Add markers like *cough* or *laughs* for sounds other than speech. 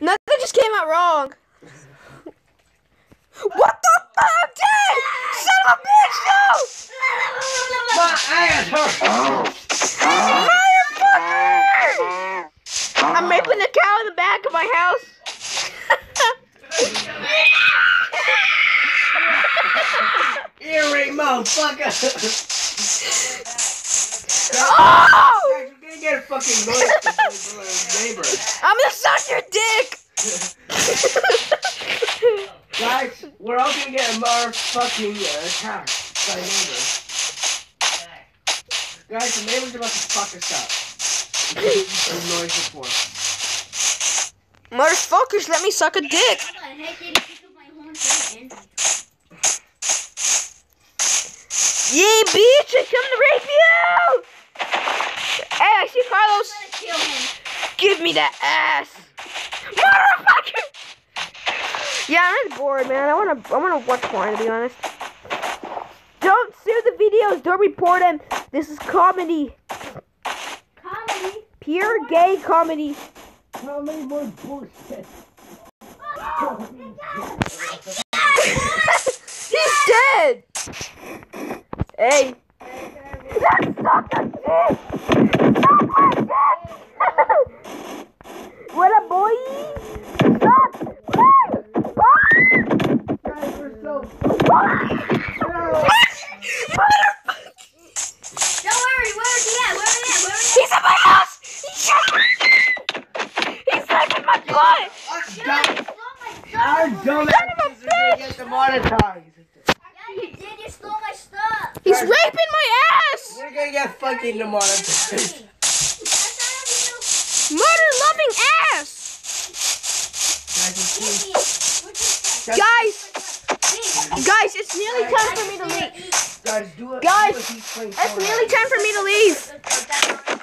Nothing just came out wrong. What the fuck, Dad? Son of a bitch, no! My ass hurts. Motherfucker! I'm raping the cow in the back of my house. *laughs* Earring, motherfucker. oh! Guys, we're gonna get a fucking noise from. I'm gonna suck your dick! *laughs* Guys, we're all gonna get a motherfucking uh, attack by neighbors. Guys, the neighbors are about to fuck us up. The noise report. Motherfuckers, let me suck a dick. How the heck did he pick up my horn from Andrew? Yay, bitch! I come to rape you! Hey, I see Carlos. I'm gonna kill him. Give me that ass, motherfucker! Yeah, I'm just bored, man. I wanna, I wanna watch porn, to be honest. Don't sue the videos. Don't report them. This is comedy, Comedy. pure gay comedy. How many more bullshit? *laughs* He's dead. Hey. Let's suck a dick. Suck my dick. what a boy. Suck. Guys, we're so. Motherfucker. Don't worry, where is he at? Where is he at? Where is He's in my house. He's shot. He's sucking my blood. he at? Our You dumb, stole my our stuff. Son of a dumbasses are gonna get demonetized. Yeah, you did. You stole my stuff. He's raping my ass. We're gonna get fucking demonetized. That's Murder loving ass. Guys, it's not too- how you do. What's this? Guys, Wait. Guys, it's nearly time for me to leave. Guys, do it. Guys, do it. It's nearly time for me to leave. That's not